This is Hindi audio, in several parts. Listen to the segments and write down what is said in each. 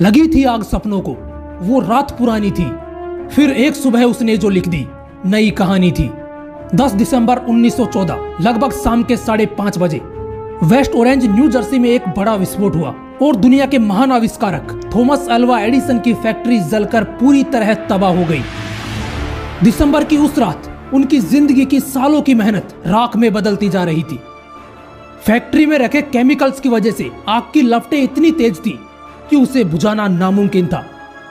लगी थी आग सपनों को। वो रात पुरानी थी। फिर एक सुबह उसने जो लिख दी, नई कहानी थी। 10 दिसंबर 1914 लगभग शाम के साढ़े पाँच बजे, वेस्ट ऑरेंज न्यू जर्सी में एक बड़ा विस्फोट हुआ और दुनिया के महान आविष्कारक थॉमस अल्वा एडिसन की फैक्ट्री जलकर पूरी तरह तबाह हो गई। दिसंबर की उस रात, उनकी ज़िंदगी की सालों की मेहनत राख में बदलती जा रही थी। फैक्ट्री में रखे केमिकल्स की वजह से आग की लपटें इतनी तेज थी कि उसे बुझाना नामुमकिन था।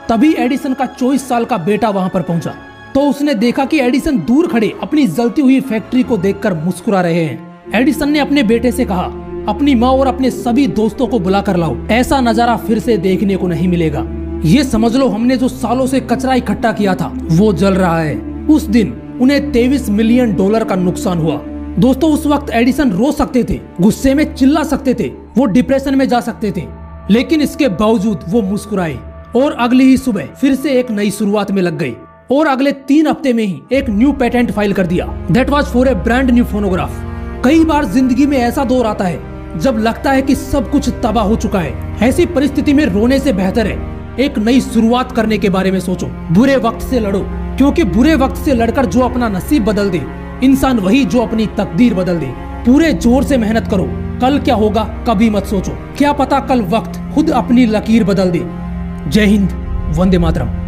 तभी एडिसन का 24 साल का बेटा वहाँ पर पहुँचा। तो उसने देखा कि एडिसन दूर खड़े अपनी जलती हुई फैक्ट्री को देखकर मुस्कुरा रहे हैं। एडिसन ने अपने बेटे से कहा, अपनी माँ और अपने सभी दोस्तों को बुला कर लाओ। ऐसा नज़ारा फिर से देखने को नहीं मिलेगा। ये समझ लो हमने जो सालों से कचरा इकट्ठा किया था, वो जल रहा है। उस दिन उन्हें तेईस मिलियन डॉलर का नुकसान हुआ। दोस्तों, उस वक्त एडिसन रो सकते थे, गुस्से में चिल्ला सकते थे, वो डिप्रेशन में जा सकते थे। लेकिन इसके बावजूद वो मुस्कुराए और अगली ही सुबह फिर से एक नई शुरुआत में लग गई और अगले तीन हफ़्ते में ही एक न्यू पेटेंट फ़ाइल कर दिया। That was for a brand new phonograph कई बार ज़िंदगी में ऐसा दौर आता है जब लगता है कि सब कुछ तबाह हो चुका है। ऐसी परिस्थिति में रोने से बेहतर है एक नई शुरुआत करने के बारे में सोचो। बुरे वक्त से लड़ो, क्योंकि बुरे वक्त से लड़कर जो अपना नसीब बदल दे, इंसान वही जो अपनी तकदीर बदल दे। पूरे ज़ोर से मेहनत करो। कल क्या होगा, कभी मत सोचो। क्या पता कल वक्त खुद अपनी लकीर बदल दे। जय हिंद, वंदे मातरम।